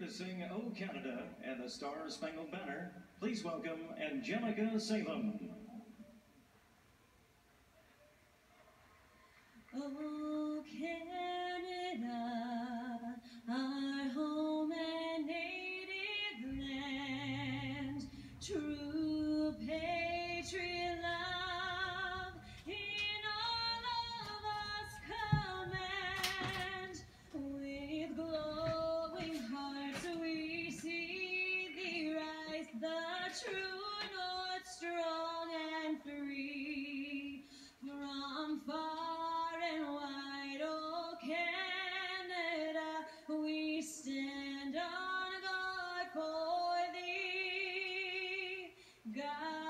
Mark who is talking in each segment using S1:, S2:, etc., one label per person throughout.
S1: to sing O Canada and the Star Spangled Banner, please welcome Angelica Salem.
S2: true north, strong and free. From far and wide, oh Canada, we stand on guard for thee. God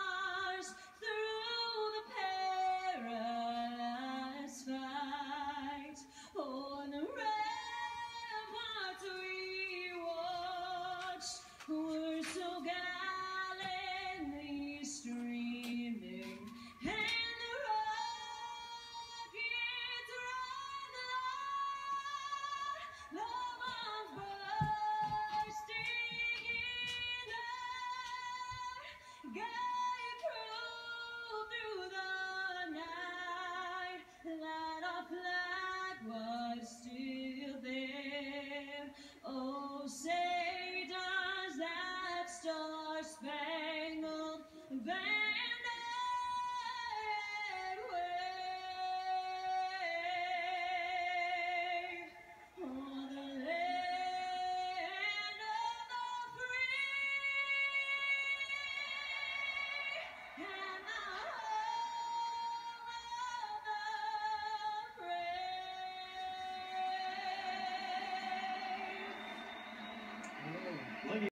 S2: zwijnen. Wij